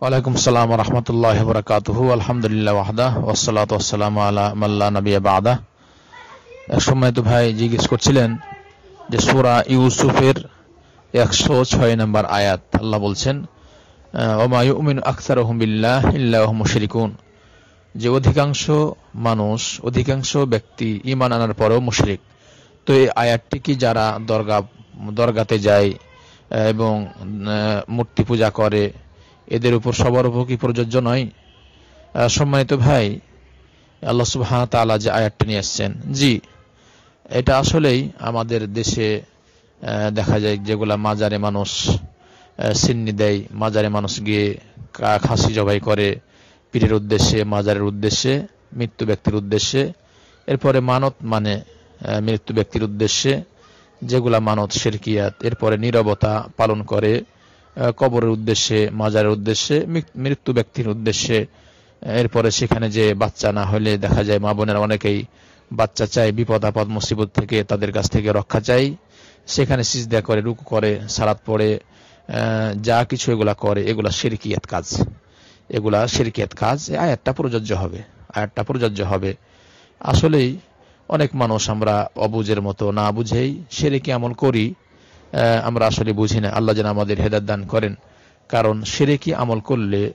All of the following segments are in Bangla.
ওয়ালাইকুম রহমতুল্লাহ আলহামদুলিল্লাহ ওয়াহদা মাল্লা বাদা এক সময় তো ভাই জিজ্ঞেস করছিলেন যে সূরা ইউসুফের 106 নম্বর আয়াত, আল্লাহ বলছেন ওমা মুশরিকুন। যে অধিকাংশ মানুষ, অধিকাংশ ব্যক্তি ইমান আনার পরেও মুশরিক। তো এই আয়াতটি কি যারা দরগা, দরগাতে যায় এবং মূর্তি পূজা করে, এদের উপর সবার উপর কি প্রযোজ্য নয়? সম্মানিত ভাই, আল্লাহ সুবহান তাআলা যে আয়াতটা নিয়ে এসছেন, জি, এটা আসলেই আমাদের দেশে দেখা যায় যেগুলা মাজারে মানুষ সিন্নি দেয়, মাজারে মানুষ গিয়ে খাসি জবাই করে, পীরের উদ্দেশ্যে, মাজারের উদ্দেশ্যে, মৃত্যু ব্যক্তির উদ্দেশ্যে, এরপরে মানত মানে মৃত্যু ব্যক্তির উদ্দেশ্যে যেগুলা মানত শেরকিয়াত এরপরে নীরবতা পালন করে কবরের উদ্দেশ্যে, মাজারের উদ্দেশ্যে মৃত্যু ব্যক্তির উদ্দেশ্যে এরপরে সেখানে যে বাচ্চা না হলে দেখা যায় মা বোনেরা অনেকেই বাচ্চা চায়, বিপদ আপদ, মুসিবত থেকে তাদের কাছ থেকে রক্ষা চাই সেখানে সিজদা করে, রুকু করে, সালাত পড়ে যা কিছু এগুলা করে, এগুলা শিরকিয়াত কাজ। এগুলা শিরকিয়াত কাজ আয়াতটা প্রযোজ্য হবে, আয়াতটা প্রযোজ্য হবে। আসলেই অনেক মানুষ আমরা অবুজের মতো না বুঝেই সেরেকি আমল করি আমরা আসলে বুঝি না। আল্লাহ যেন আমাদের হেদাত দান করেন। কারণ সেরেকি আমল করলে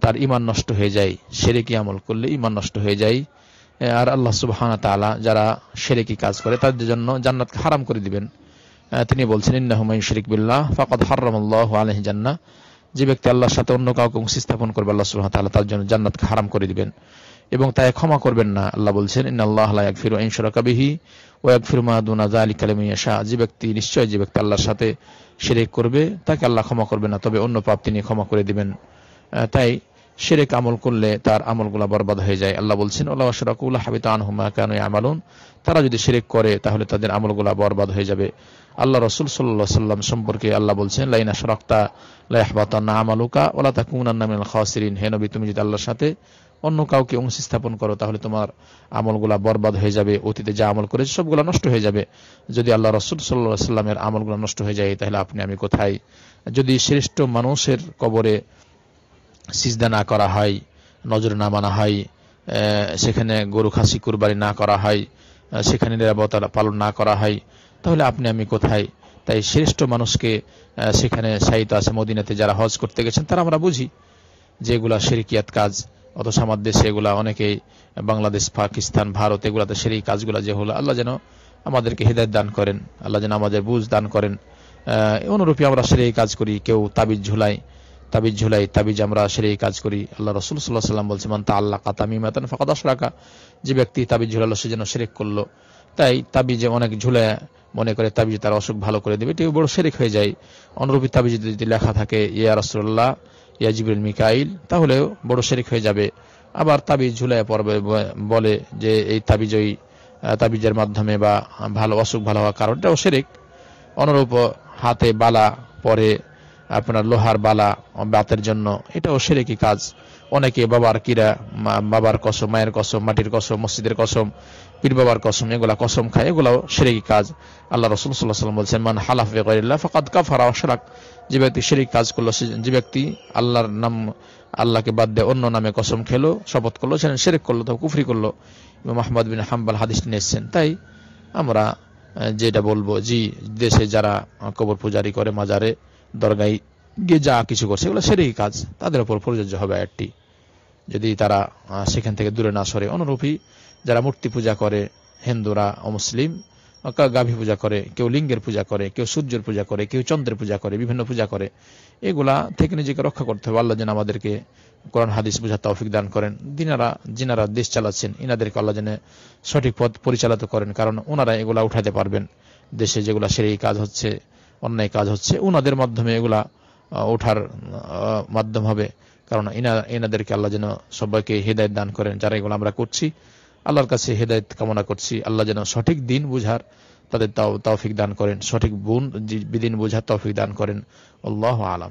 তার ইমান নষ্ট হয়ে যায়। সেরেকি আমল করলে ইমান নষ্ট হয়ে যায়। আর আল্লাহ সুবহানা তাআলা যারা সেরেকি কাজ করে তাদের জন্য জান্নাতকে হারাম করে দিবেন। তিনি বলছেন, ইন্নাহু মান ইউশরিক বিল্লাহ ফাকাদ হারামাল্লাহু আলাইহি জান্না যে ব্যক্তি আল্লাহর সাথে অন্য কাউকে স্থাপন করবে, আল্লাহ ওয়া তার জন্য জান্নাতকে হারাম করে দিবেন। এবং তাই ক্ষমা করবেন না। আল্লাহ বলছেন, ইন্নাল্লাহ লা ইয়াগফিরু আন ইউশরাকা বিহি ওয়া ইয়াগফিরু মা দুনা যে ব্যক্তি নিশ্চয় যে ব্যক্তি আল্লাহর সাথে শিরক করবে, তাকে আল্লাহ ক্ষমা করবে না, তবে অন্য পাপ তিনি ক্ষমা করে দিবেন। তাই শিরক আমল করলে তার আমলগুলো বরবাদ হয়ে যায়। আল্লাহ বলছেন আল্লাহ আশরাকুল হাবিতা আনহুম কানু ইয়ামালুন। তারা যদি শিরক করে, তাহলে তাদের আমলগুলো বরবাদ হয়ে যাবে। আল্লাহ রসুল আলাইহি সাল্লাম সম্পর্কে আল্লাহ বলছেন লাইনা শরাক্তা লাইহবাতান্না আমালুকা ওয়ালা তাকুনান্না মিনাল হে নবী, তুমি যদি আল্লাহর সাথে অন্য কাউকে অংশী স্থাপন করো, তাহলে তোমার আমলগুলা বরবাদ হয়ে যাবে, অতীতে যা আমল করেছে সবগুলো নষ্ট হয়ে যাবে। যদি আল্লাহ রসুল সাল্লাহ সাল্লামের আমলগুলো নষ্ট হয়ে যায়, তাহলে আপনি, আমি কোথায়? যদি শ্রেষ্ঠ মানুষের কবরে সিজদা না করা হয়, নজর না মানা হয় সেখানে গরু খাসি কুরবানি না করা হয় সেখানে নিরাপত্তা পালন না করা হয়, তাহলে আপনি, আমি কোথায়? তাই শ্রেষ্ঠ মানুষকে সেখানে সাহিত্য আছে মদিনাতে যারা হজ করতে গেছেন, তারা আমরা বুঝি যেগুলা শেরিকিয়াত কাজ। অথচ আমার দেশে এগুলা অনেকেই, বাংলাদেশ, পাকিস্তান, ভারত, এগুলাতে সেই কাজগুলা যে হলো, আল্লাহ যেন আমাদেরকে হৃদায়ত দান করেন, আল্লাহ যেন আমাদের বুঝ দান করেন। অনুরূপী আমরা সেই কাজ করি, কেউ তাবিজ ঝুলাই তাবিজ ঝুলাই, তাবিজ আমরা সেই কাজ করি। আল্লাহ রসুল সাল্লাহ সাল্লাম বলছে মান তা আল্লাহ কাতামিমাতান ফাঁকা রাখা যে ব্যক্তি তাবিজ ঝুলালো, সে যেন শেরেক করল। তাই তাবিজে অনেক ঝুলে, মনে করে তাবিজে তার অসুখ ভালো করে দেবে এটি বড় শেরেক হয়ে যায়। অনুরূপী তাবিজে যদি লেখা থাকে, ইয়া রসুল্লাহ ইয়া জিবরুল মিকাইল, তাহলেও বড় শেরিক হয়ে যাবে। আবার তাবিজ ঝুলায় পর্বে বলে যে এই তাবিজই তাবিজের মাধ্যমে বা ভালো, অসুখ ভালো হওয়ার কারণটাও শেরিক। অনুরূপ হাতে বালা পরে আপনার লোহার বালা বাতের জন্য, এটাও সেরেকি কাজ। অনেকে বাবার কিরা বাবার কসম, মায়ের কসম, মাটির কসম, মসজিদের কসম, পীর বাবার কসম, এগুলা কসম খায়, এগুলাও সেরেকি কাজ। আল্লাহ রসুল সাল্লাহ বলছেন, মান হালাফ বেগরিল্লাহ ফাকাদ কাফারা অশরাক যে ব্যক্তি শিরিক কাজ করল যে ব্যক্তি আল্লাহর নাম, আল্লাহকে বাদ দিয়ে অন্য নামে কসম খেলো, শপথ করল, সেখানে শিরিক করল তো কুফরি করল। মাহমদ বিন হাম্বাল হাদিস নিয়ে এসছেন। তাই আমরা যেটা বলব, জি, দেশে যারা কবর পূজারি করে, মাজারে, দরগায় গিয়ে যা কিছু করছে, এগুলো সেরেই কাজ। তাদের উপর প্রযোজ্য হবে আয়াতটি। যদি তারা সেখান থেকে দূরে না সরে, অনুরূপী যারা মূর্তি পূজা করে, হিন্দুরা অমুসলিম গাভী পূজা করে, কেউ লিঙ্গের পূজা করে, কেউ সূর্যের পূজা করে, কেউ চন্দ্রের পূজা করে, বিভিন্ন পূজা করে, এগুলা থেকে নিজেকে রক্ষা করতে হবে। আল্লাহ যেন আমাদেরকে কোরআন, হাদিস বুঝা তৌফিক দান করেন। দিনারা, যিনারা দেশ চালাচ্ছেন, ইনাদেরকে আল্লাহ যেন সঠিক পথ পরিচালিত করেন, কারণ ওনারা এগুলা উঠাতে পারবেন। দেশে যেগুলা সেই কাজ হচ্ছে, অন্যায় কাজ হচ্ছে ওনাদের মাধ্যমে এগুলা ওঠার মাধ্যম হবে। কারণ এনা এনাদেরকে আল্লাহ যেন সবাইকে হেদায়ত দান করেন। যারা এগুলো আমরা করছি, আল্লাহর কাছে হেদায়ত কামনা করছি। আল্লাহ যেন সঠিক দিন বুঝার তাদের তাও তৌফিক দান করেন। সঠিক বোন বিদিন বুঝার তৌফিক দান করেন। আল্লাহ আলাম।